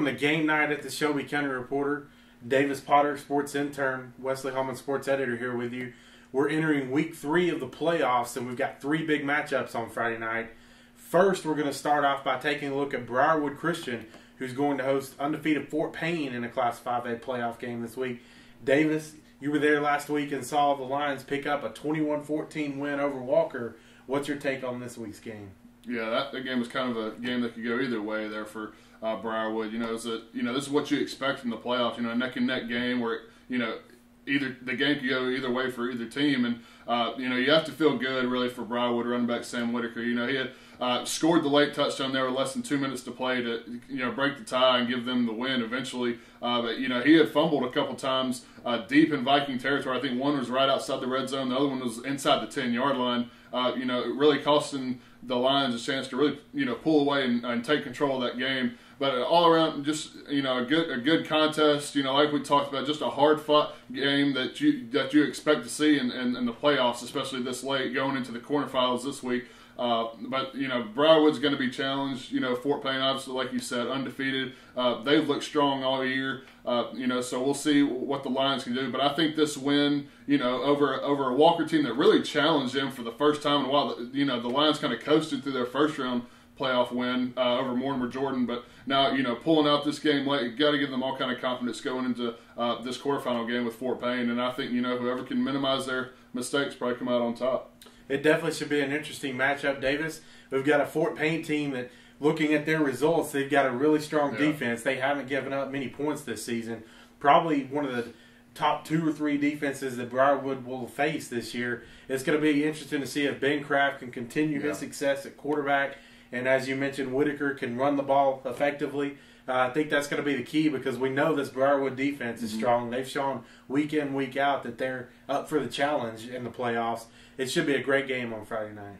Welcome to game night at the Shelby County Reporter. Davis Potter, sports intern, Wesley Hallman, sports editor, here with you. We're entering week three of the playoffs, and we've got three big matchups on Friday night. First, we're going to start off by taking a look at Briarwood Christian, who's going to host undefeated Fort Payne in a Class 5A playoff game this week. Davis, you were there last week and saw the Lions pick up a 21 14 win over Walker. What's your take on this week's game? Yeah, that, that game was kind of a game that could go either way there for uh, Briarwood. You know, is that you know this is what you expect from the playoffs. You know, a neck and neck game where you know either the game could go either way for either team, and uh, you know you have to feel good really for Briarwood running back Sam Whitaker. You know, he had uh, scored the late touchdown there with less than two minutes to play to you know break the tie and give them the win eventually. Uh, but you know he had fumbled a couple times uh, deep in Viking territory. I think one was right outside the red zone, the other one was inside the ten yard line. Uh, you know, really costing the Lions a chance to really you know pull away and, and take control of that game but all around just you know a good a good contest you know like we talked about just a hard fought game that you that you expect to see in, in, in the playoffs especially this late going into the quarterfinals this week uh, but you know Briarwood's going to be challenged. You know Fort Payne, obviously, like you said, undefeated. Uh, they've looked strong all year. Uh, you know, so we'll see what the Lions can do. But I think this win, you know, over over a Walker team that really challenged them for the first time in a while. You know, the Lions kind of coasted through their first round playoff win uh, over Mortimer Jordan. But now, you know, pulling out this game late, got to give them all kind of confidence going into uh, this quarterfinal game with Fort Payne. And I think you know whoever can minimize their mistakes probably come out on top. It definitely should be an interesting matchup, Davis. We've got a Fort Payne team that, looking at their results, they've got a really strong yeah. defense. They haven't given up many points this season. Probably one of the top two or three defenses that Briarwood will face this year. It's going to be interesting to see if Ben Kraft can continue yeah. his success at quarterback and as you mentioned, Whitaker can run the ball effectively. Uh, I think that's going to be the key because we know this Briarwood defense is mm-hmm. strong. They've shown week in, week out that they're up for the challenge in the playoffs. It should be a great game on Friday night.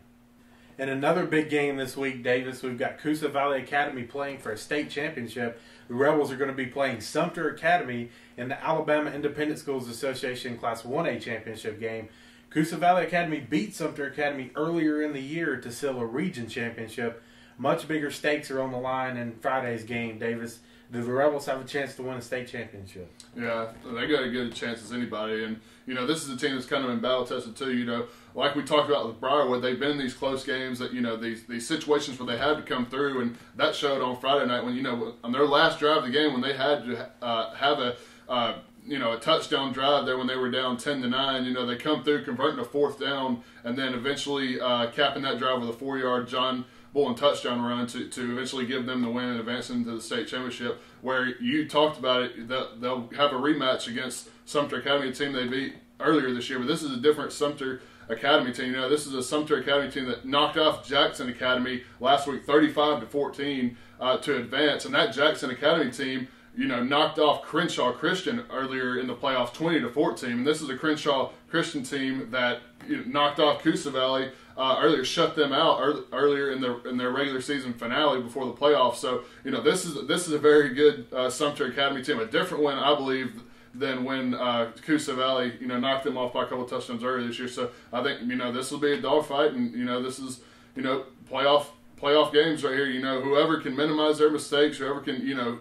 And another big game this week, Davis, we've got Coosa Valley Academy playing for a state championship. The Rebels are going to be playing Sumter Academy in the Alabama Independent Schools Association Class 1A championship game. Coosa Valley Academy beat Sumter Academy earlier in the year to seal a region championship. Much bigger stakes are on the line in Friday's game, Davis. Do the Rebels have a chance to win a state championship? Yeah, they got as good a chance as anybody. And, you know, this is a team that's kind of been battle tested, too. You know, like we talked about with Briarwood, they've been in these close games that, you know, these, these situations where they had to come through. And that showed on Friday night when, you know, on their last drive of the game when they had to uh, have a. Uh, you know, a touchdown drive there when they were down 10 to 9. You know, they come through, converting a fourth down, and then eventually uh, capping that drive with a four yard John Bullen touchdown run to, to eventually give them the win and advance into the state championship. Where you talked about it, they'll have a rematch against Sumter Academy, team they beat earlier this year, but this is a different Sumter Academy team. You know, this is a Sumter Academy team that knocked off Jackson Academy last week, 35 to 14, uh, to advance, and that Jackson Academy team you know, knocked off Crenshaw Christian earlier in the playoffs, 20 to 14. And this is a Crenshaw Christian team that you know, knocked off Coosa Valley uh, earlier, shut them out earlier in their in their regular season finale before the playoffs. So you know, this is this is a very good uh, Sumter Academy team, a different one, I believe. Than when uh, Coosa Valley, you know, knocked them off by a couple of touchdowns earlier this year. So I think you know this will be a dogfight, and you know this is you know playoff playoff games right here. You know, whoever can minimize their mistakes, whoever can you know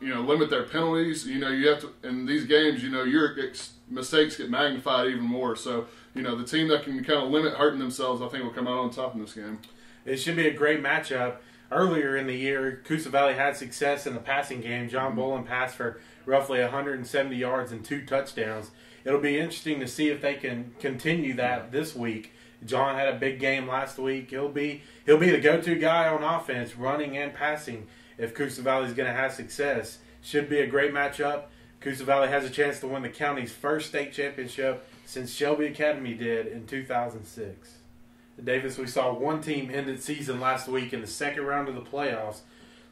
you know, limit their penalties. You know, you have to in these games. You know, your mistakes get magnified even more. So, you know, the team that can kind of limit hurting themselves, I think, will come out on top in this game. It should be a great matchup. Earlier in the year, Coosa Valley had success in the passing game. John mm-hmm. Bolin passed for roughly 170 yards and two touchdowns. It'll be interesting to see if they can continue that this week. John had a big game last week. He'll be he'll be the go-to guy on offense, running and passing if Coosa Valley is going to have success. Should be a great matchup. Coosa Valley has a chance to win the county's first state championship since Shelby Academy did in 2006. Davis, we saw one team end its season last week in the second round of the playoffs.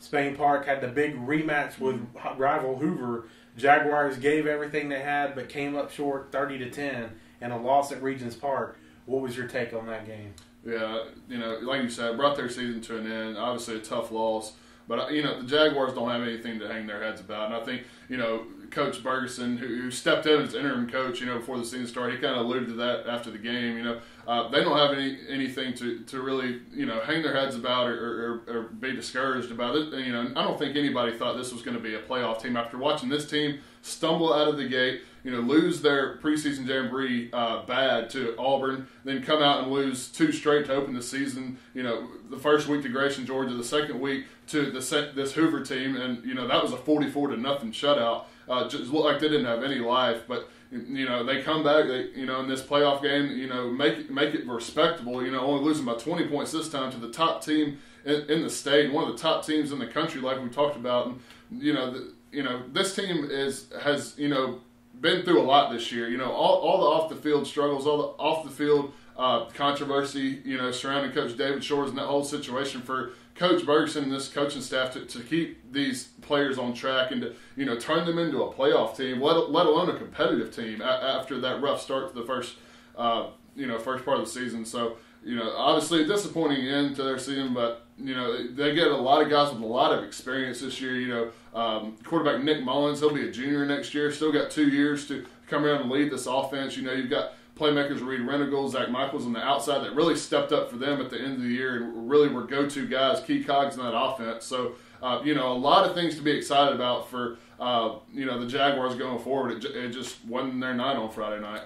Spain Park had the big rematch with rival Hoover. Jaguars gave everything they had but came up short 30 to 10 and a loss at Regions Park. What was your take on that game? Yeah, you know, like you said, brought their season to an end. Obviously, a tough loss. But you know the Jaguars don't have anything to hang their heads about, and I think you know, Coach Bergeson, who, who, stepped in as interim coach, you know, before the season started, he kind of alluded to that after the game. You know, uh, they don't have any anything to, to really, you know, hang their heads about or, or, or be discouraged about it. And, you know, I don't think anybody thought this was going to be a playoff team after watching this team stumble out of the gate. You know, lose their preseason jamboree uh, bad to Auburn, then come out and lose two straight to open the season. You know, the first week to Grayson, Georgia, the second week to the, this Hoover team, and you know that was a forty-four to nothing shutout. Uh, just looked like they didn't have any life, but you know they come back. They you know in this playoff game, you know make make it respectable. You know only losing by twenty points this time to the top team in, in the state, one of the top teams in the country, like we talked about. And you know the, you know this team is has you know been through a lot this year. You know all all the off the field struggles, all the off the field uh, controversy, you know, surrounding Coach David Shores and that whole situation for Coach Bergeson and this coaching staff to, to keep these players on track and to you know turn them into a playoff team, let, let alone a competitive team a, after that rough start to the first uh, you know first part of the season. So you know obviously a disappointing end to their season, but you know they get a lot of guys with a lot of experience this year. You know um, quarterback Nick Mullins, he'll be a junior next year, still got two years to come around and lead this offense. You know you've got playmakers Reed Renegal, Zach Michaels on the outside that really stepped up for them at the end of the year and really were go-to guys, key cogs in that offense. So, uh, you know, a lot of things to be excited about for, uh, you know, the Jaguars going forward. It, it just wasn't their night on Friday night.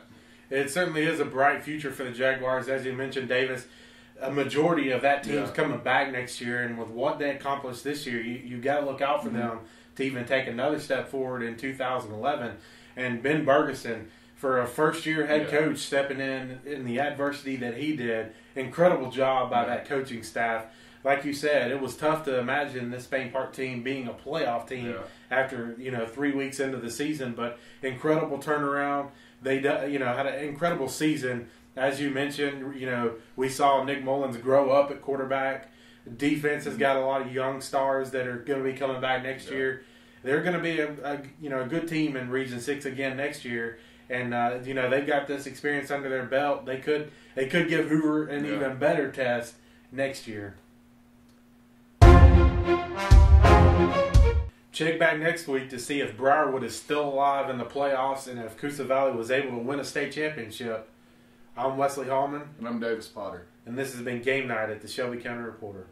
It certainly is a bright future for the Jaguars. As you mentioned, Davis, a majority of that team's yeah. coming back next year. And with what they accomplished this year, you, you got to look out for mm-hmm. them to even take another step forward in 2011. And Ben Bergeson – for a first year head yeah. coach stepping in in the adversity that he did. Incredible job by yeah. that coaching staff. Like you said, it was tough to imagine this Spain Park team being a playoff team yeah. after you know three weeks into the season. But incredible turnaround. They you know had an incredible season. As you mentioned, you know we saw Nick Mullins grow up at quarterback. Defense has got a lot of young stars that are going to be coming back next year. They're going to be a, a you know a good team in Region Six again next year and uh, you know they've got this experience under their belt. They could they could give Hoover an yeah. even better test next year. Check back next week to see if Briarwood is still alive in the playoffs and if Coosa Valley was able to win a state championship. I'm Wesley Hallman. And I'm Davis Potter. And this has been Game Night at the Shelby County Reporter.